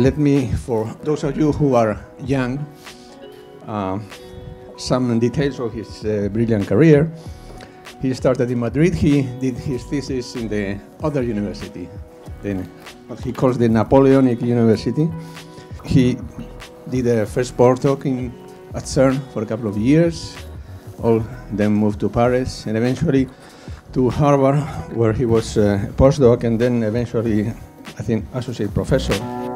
Let me, for those of you who are young, uh, some details of his uh, brilliant career. He started in Madrid. He did his thesis in the other university, then what he calls the Napoleonic University. He did a first postdoc in, at CERN for a couple of years, all then moved to Paris, and eventually to Harvard, where he was uh, a postdoc, and then eventually, I think, associate professor.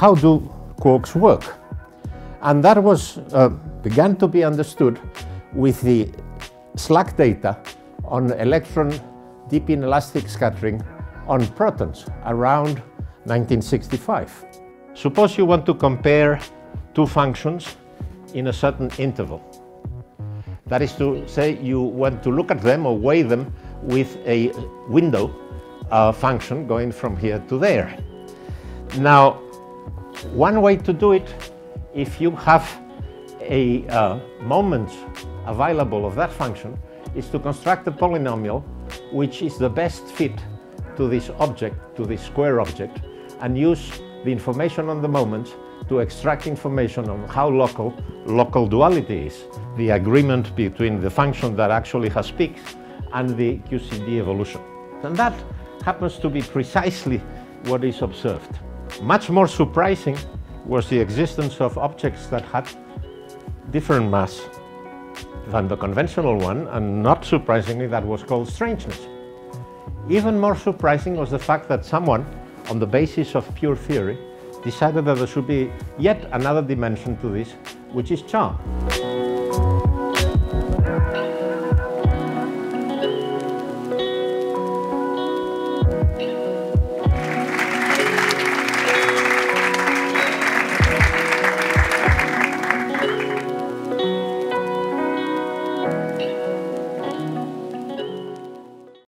How do quarks work? And that was uh, began to be understood with the SLAC data on electron deep inelastic scattering on protons around 1965. Suppose you want to compare two functions in a certain interval. That is to say, you want to look at them or weigh them with a window uh, function going from here to there. Now, one way to do it, if you have a uh, moment available of that function, is to construct a polynomial which is the best fit to this object, to this square object, and use the information on the moments to extract information on how local local duality is, the agreement between the function that actually has peaks and the QCD evolution. And that happens to be precisely what is observed. Much more surprising was the existence of objects that had different mass than the conventional one, and not surprisingly, that was called strangeness. Even more surprising was the fact that someone, on the basis of pure theory, decided that there should be yet another dimension to this, which is charm.